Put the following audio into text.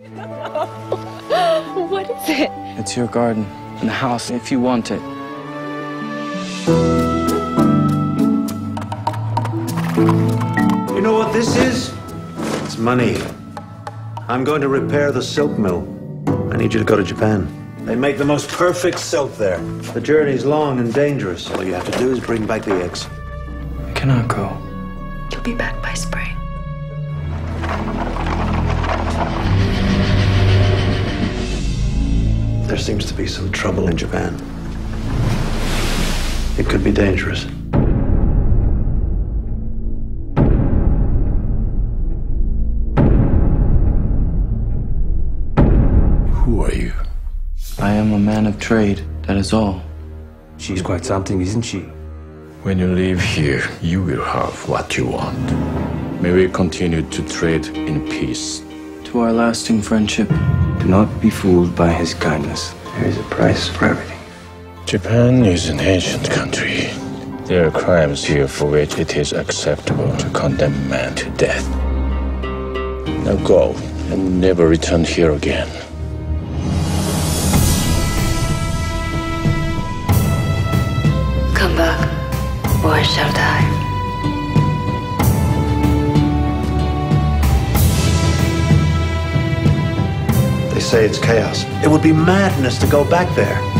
What is it? It's your garden and the house if you want it. You know what this is? It's money. I'm going to repair the silk mill. I need you to go to Japan. They make the most perfect silk there. The journey's long and dangerous. All you have to do is bring back the eggs. I cannot go. You'll be back by spring. Seems to be some trouble in Japan. It could be dangerous. Who are you? I am a man of trade, that is all. She's quite something, isn't she? When you leave here, you will have what you want. May we continue to trade in peace. To our lasting friendship. Do not be fooled by his kindness. There is a price for everything. Japan is an ancient country. There are crimes here for which it is acceptable to condemn man to death. Now go and never return here again. Come back, or I shall die. Say it's chaos. It would be madness to go back there.